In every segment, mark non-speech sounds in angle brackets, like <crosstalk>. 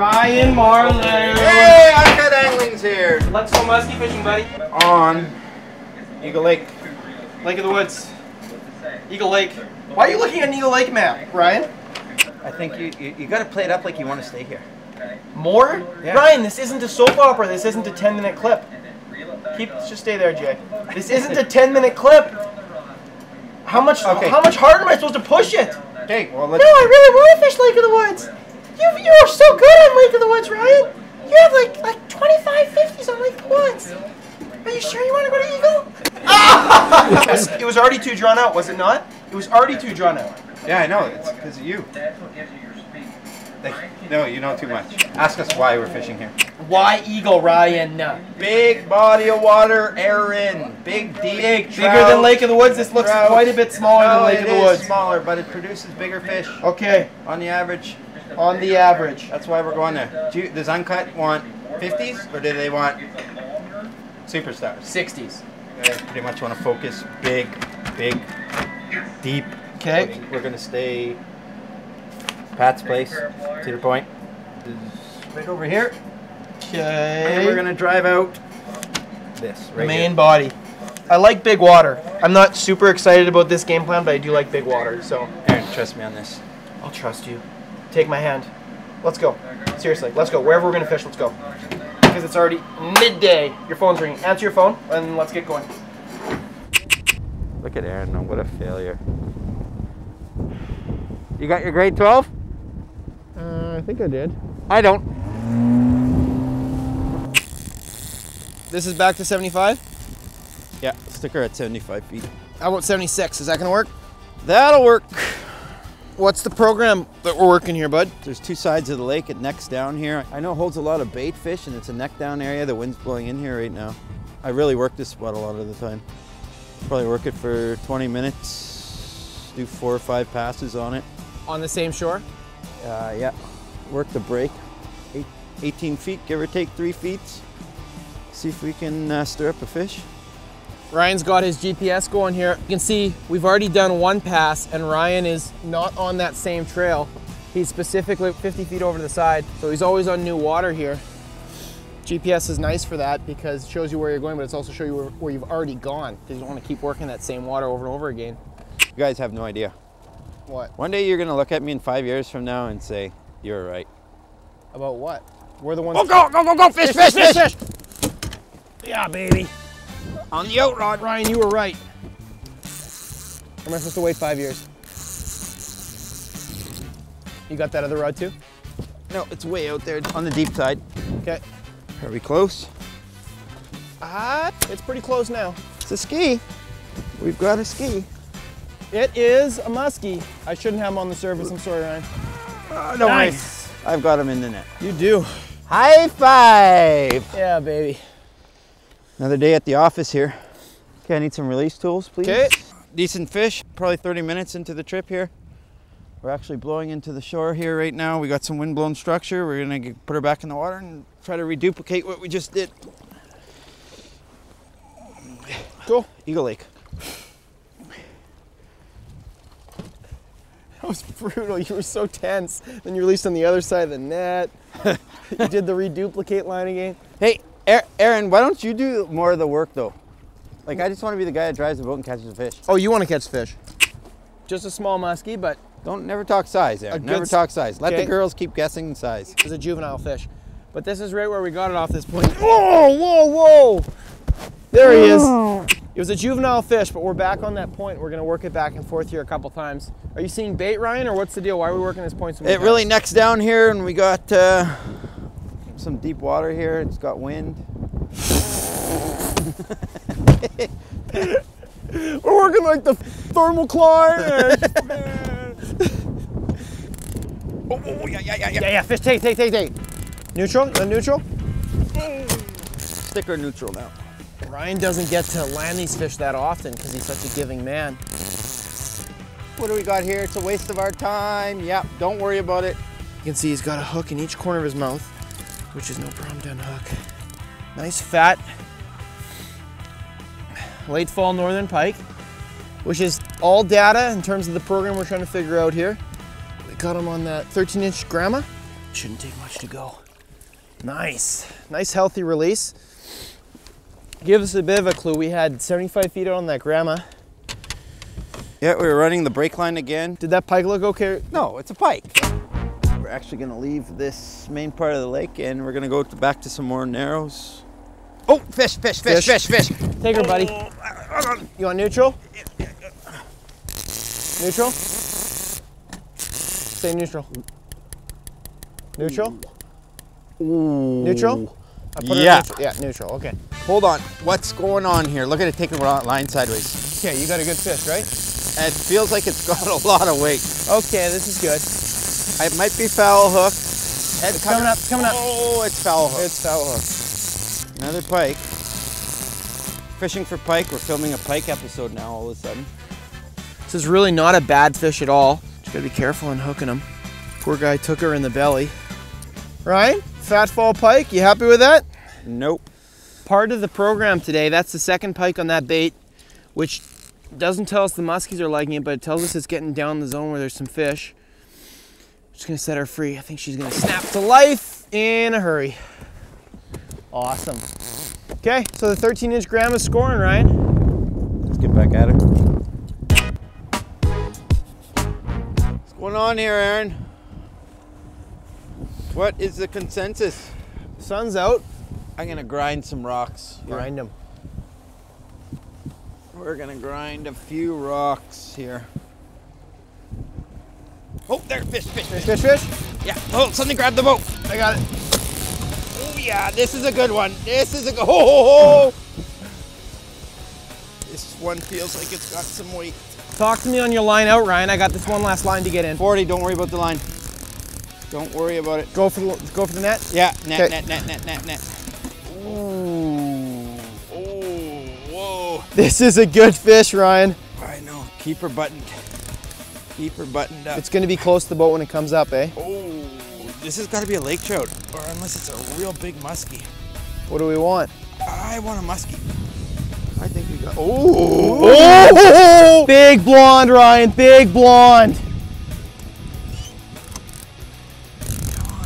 Ryan Marlowe. Hey, Uncut Angling's here. Let's go musky fishing, buddy. On Eagle Lake. Lake of the Woods. Eagle Lake. Why are you looking at an Eagle Lake map, Ryan? I think you, you, you gotta play it up like you want to stay here. More? Yeah. Ryan, this isn't a soap opera. This isn't a 10 minute clip. Keep, just stay there, Jay. This isn't a 10 minute clip. How much? Okay. How much harder am I supposed to push it? Okay, well No, let's. I really want to fish Lake of the Woods. You, you are so good on Lake of the Woods, Ryan. You have like like 25 50s on Lake of the Woods. Are you sure you want to go to Eagle? Ah! it, was, it was already too drawn out, was it not? It was already too drawn out. Yeah, I know. It's because of you. Like, no, you know too much. Ask us why we're fishing here. Why Eagle, Ryan? Big body of water, Aaron. Big, deep. Big, bigger than Lake of the Woods. This looks trout. quite a bit smaller no, than Lake it of the is Woods. smaller, but it produces bigger fish Okay, on the average. On the average. That's why we're going there. Do you, does Uncut want 50s or do they want superstars? 60s. They pretty much want to focus big, big, deep. Okay. We're going to stay Pat's place, Cedar Point. is Right over here. And we're going to drive out this right Main here. body. I like big water. I'm not super excited about this game plan, but I do like big water, so Aaron, trust me on this. I'll trust you. Take my hand. Let's go. Seriously, let's go. Wherever we're gonna fish, let's go. Because it's already midday. Your phone's ringing. Answer your phone, and let's get going. Look at Aaron, though. What a failure. You got your grade 12? Uh, I think I did. I don't. This is back to 75. Yeah, sticker at 75 feet. How about 76? Is that gonna work? That'll work. <laughs> What's the program that we're working here, bud? There's two sides of the lake. It necks down here. I know it holds a lot of bait fish and it's a neck down area. The wind's blowing in here right now. I really work this spot a lot of the time. Probably work it for 20 minutes, do four or five passes on it. On the same shore. Uh, yeah, work the break. Eight, 18 feet, give or take three feet. See if we can uh, stir up a fish. Ryan's got his GPS going here. You can see we've already done one pass and Ryan is not on that same trail. He's specifically 50 feet over to the side, so he's always on new water here. GPS is nice for that because it shows you where you're going, but it's also show you where, where you've already gone because you don't want to keep working that same water over and over again. You guys have no idea. What? One day you're gonna look at me in five years from now and say, you're right. About what? We're the ones. Oh, go, go, go, go, fish, fish, fish! fish! Yeah, baby. On the out rod. Ryan, you were right. Am I supposed to wait five years? You got that other rod too? No, it's way out there on the deep side. Okay. Are we close? Ah, it's pretty close now. It's a ski. We've got a ski. It is a muskie. I shouldn't have him on the surface. I'm sorry, Ryan. Oh, don't Nice. worry. I've got him in the net. You do. High five! Yeah, baby. Another day at the office here. Okay, I need some release tools, please. 'Kay. Decent fish, probably 30 minutes into the trip here. We're actually blowing into the shore here right now. We got some wind-blown structure. We're gonna get, put her back in the water and try to reduplicate what we just did. Cool. Eagle Lake. That was brutal. You were so tense. Then you released on the other side of the net. <laughs> you did the reduplicate line again. Hey, Aa- Aaron, why don't you do more of the work though? Like, I just want to be the guy that drives the boat and catches the fish. Oh, you want to catch fish? Just a small muskie, but Don't never talk size, Aaron. Never s- talk size. Let okay. the girls keep guessing size. it's a juvenile fish. But this is right where we got it off this point. Whoa, whoa, whoa! There he is. It was a juvenile fish, but we're back on that point. We're gonna work it back and forth here a couple times. Are you seeing bait, Ryan, or what's the deal? Why are we working this point so many It really times? necks down here, and we got uh, some deep water here. It's got wind. <laughs> We're working like the thermocline. Oh, oh, yeah, yeah, yeah, yeah, yeah, fish, take, take, take, take. Neutral, uh, neutral. Sticker neutral now. Ryan doesn't get to land these fish that often because he's such a giving man. What do we got here? It's a waste of our time. Yep, don't worry about it. You can see he's got a hook in each corner of his mouth, which is no problem to unhook. Nice fat late fall northern pike, which is all data in terms of the program we're trying to figure out here. We got him on that 13 inch grandma. Shouldn't take much to go. Nice. Nice healthy release. Give us a bit of a clue. We had 75 feet out on that grandma. Yeah, we were running the break line again. Did that pike look okay? No, it's a pike. We're actually gonna leave this main part of the lake and we're gonna go to back to some more narrows. Oh, fish, fish, fish, fish, fish. Take her, buddy. You want neutral? Neutral? Stay neutral. Neutral? Neutral? Put her Yeah. neutral. Yeah, neutral. Okay. Hold on, what's going on here? Look at it taking line sideways. Okay, you got a good fish, right? It feels like it's <laughs> got a lot of weight. Okay, this is good. It might be foul hook. Head It's coming up, it's coming up. Oh, it's foul hook. It's foul hook. Another pike. Fishing for pike. We're filming a pike episode now all of a sudden. This is really not a bad fish at all. Just gotta be careful on hooking him. Poor guy took her in the belly. Ryan, fat fall pike, you happy with that? Nope. Part of the program today, that's the second pike on that bait, which doesn't tell us the muskies are liking it, but it tells us it's getting down the zone where there's some fish. Just gonna set her free. I think she's gonna snap to life in a hurry. Awesome. Okay, so the 13 inch gram is scoring, Ryan. Let's get back at her. What's going on here, Aaron? What is the consensus? Sun's out. I'm gonna grind some rocks. here. Grind them. We're gonna grind a few rocks here. Oh, there, fish, fish, fish. Fish, fish. Yeah. Oh, something grabbed the boat. I got it. Oh yeah, this is a good one. This is a good. Ho ho ho! This one feels like it's got some weight. Talk to me on your line out, Ryan. I got this one last line to get in. 40. Don't worry about the line. Don't worry about it. Go for the go for the net. Yeah, net, Okay. net, net, net, net, net. Ooh. Oh, whoa. This is a good fish, Ryan. I know. Keep her buttoned. Keep her buttoned up. It's gonna be close to the boat when it comes up, eh? oh, this has got to be a lake trout, or unless it's a real big muskie. What do we want? I want a muskie. I think we got. Oh! Big blonde, Ryan. Big blonde.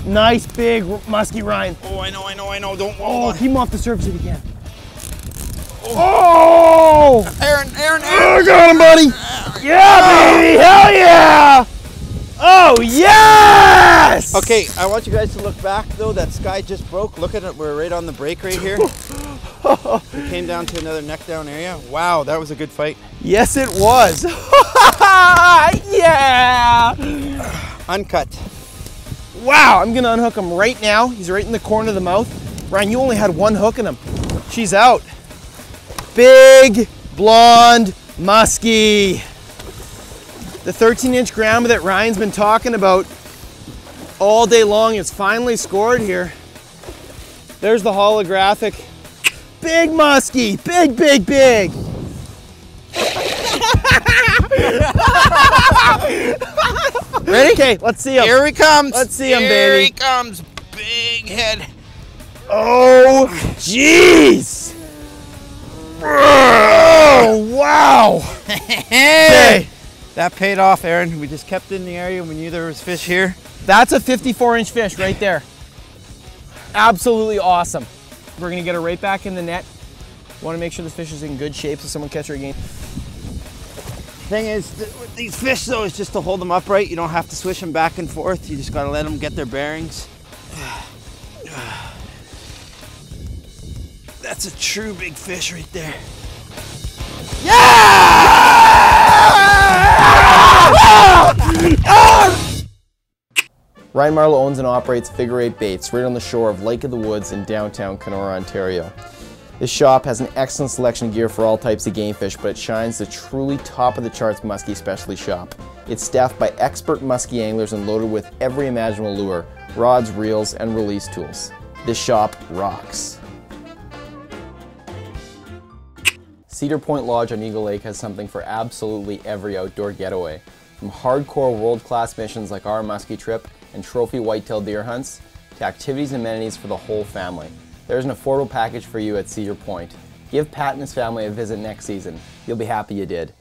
Nice big musky Ryan. Oh, I know, I know, I know. Don't. Oh, on. keep him off the surface if you can. Oh! Aaron, Aaron, oh, I Aaron. got him, buddy. Yeah, baby. Hell yeah! Oh yes! Okay, I want you guys to look back though. That sky just broke. Look at it. We're right on the break right here. <laughs> we came down to another neck down area. Wow, that was a good fight. Yes, it was. <laughs> yeah! Uncut. Wow, I'm gonna unhook him right now. He's right in the corner of the mouth. Ryan, you only had one hook in him. She's out. Big, blonde, musky. The 13 inch grandma that Ryan's been talking about all day long is finally scored here. There's the holographic. Big musky, big, big, big. Ready? Okay, let's see him. Here he comes. Let's see him, Here baby. Here he comes. Big head. Oh, jeez! Oh, wow! hey! That paid off, Aaron. We just kept in the area. We knew there was fish here. that's a 54 inch fish right there. Absolutely awesome. We're gonna get her right back in the net. Want to make sure this fish is in good shape so someone catch her again. Thing is, with these fish though, is just to hold them upright. You don't have to swish them back and forth. You just gotta let them get their bearings. <sighs> <sighs> That's a true big fish right there. Yeah! Ryan Marlowe owns and operates Figure Eight Baits right on the shore of Lake of the Woods in downtown Kenora, Ontario. This shop has an excellent selection of gear for all types of game fish, but it shines the truly top of the charts muskie specialty shop. It's staffed by expert muskie anglers and loaded with every imaginable lure, rods, reels, and release tools. This shop rocks. Cedar Point Lodge on Eagle Lake has something for absolutely every outdoor getaway. From hardcore world-class missions like our muskie trip and trophy whitetail deer hunts, to activities and amenities for the whole family. There's an affordable package for you at Cedar Point. Give Pat and his family a visit next season. You'll be happy you did.